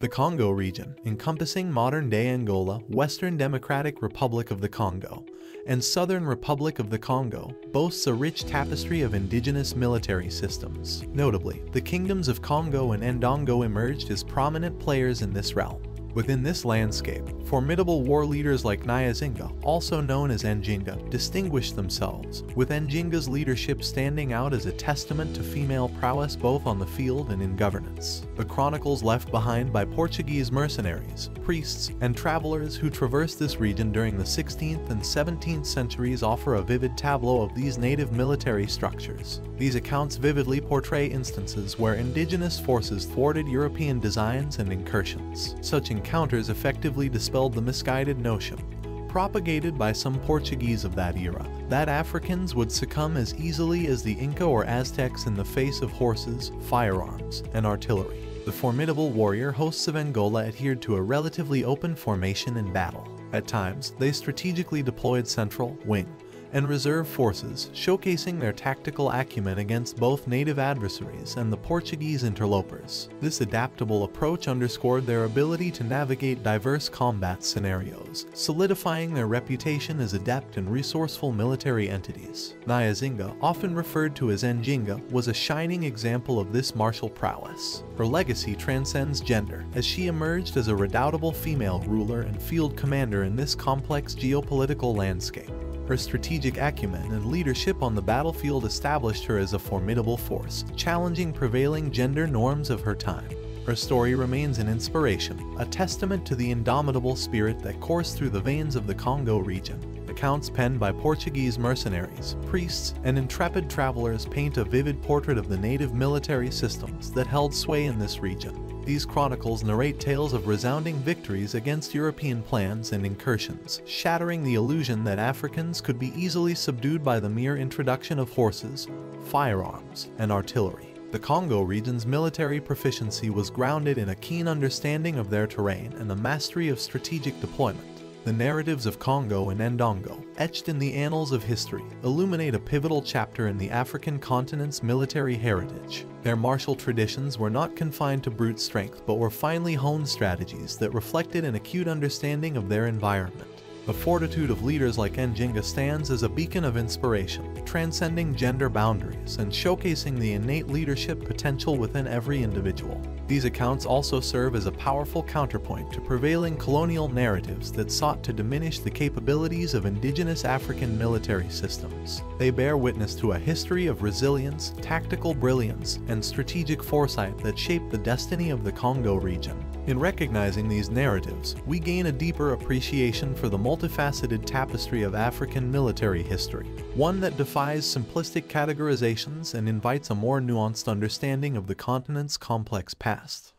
The Congo region, encompassing modern-day Angola, Western Democratic Republic of the Congo, and Southern Republic of the Congo, boasts a rich tapestry of indigenous military systems. Notably, the kingdoms of Congo and Ndongo emerged as prominent players in this realm. Within this landscape, formidable war leaders like Nzinga, also known as Njinga, distinguished themselves, with Njinga's leadership standing out as a testament to female prowess both on the field and in governance. The chronicles left behind by Portuguese mercenaries, priests, and travelers who traversed this region during the 16th and 17th centuries offer a vivid tableau of these native military structures. These accounts vividly portray instances where indigenous forces thwarted European designs and incursions. Such encounters effectively dispelled the misguided notion, propagated by some Portuguese of that era, that Africans would succumb as easily as the Inca or Aztecs in the face of horses, firearms, and artillery. The formidable warrior hosts of Angola adhered to a relatively open formation in battle. At times, they strategically deployed central, wing, and reserve forces, showcasing their tactical acumen against both native adversaries and the Portuguese interlopers. This adaptable approach underscored their ability to navigate diverse combat scenarios, solidifying their reputation as adept and resourceful military entities. Nzinga, often referred to as Njinga, was a shining example of this martial prowess. Her legacy transcends gender, as she emerged as a redoubtable female ruler and field commander in this complex geopolitical landscape. Her strategic acumen and leadership on the battlefield established her as a formidable force, challenging prevailing gender norms of her time. Her story remains an inspiration, a testament to the indomitable spirit that coursed through the veins of the Congo region. Accounts penned by Portuguese mercenaries, priests, and intrepid travelers paint a vivid portrait of the native military systems that held sway in this region. These chronicles narrate tales of resounding victories against European plans and incursions, shattering the illusion that Africans could be easily subdued by the mere introduction of horses, firearms, and artillery. The Congo region's military proficiency was grounded in a keen understanding of their terrain and the mastery of strategic deployment. The narratives of Congo and Ndongo, etched in the annals of history, illuminate a pivotal chapter in the African continent's military heritage. Their martial traditions were not confined to brute strength but were finely honed strategies that reflected an acute understanding of their environment. The fortitude of leaders like Njinga stands as a beacon of inspiration, transcending gender boundaries and showcasing the innate leadership potential within every individual. These accounts also serve as a powerful counterpoint to prevailing colonial narratives that sought to diminish the capabilities of indigenous African military systems. They bear witness to a history of resilience, tactical brilliance, and strategic foresight that shaped the destiny of the Congo region. In recognizing these narratives, we gain a deeper appreciation for the multifaceted tapestry of African military history, one that defies simplistic categorizations and invites a more nuanced understanding of the continent's complex past.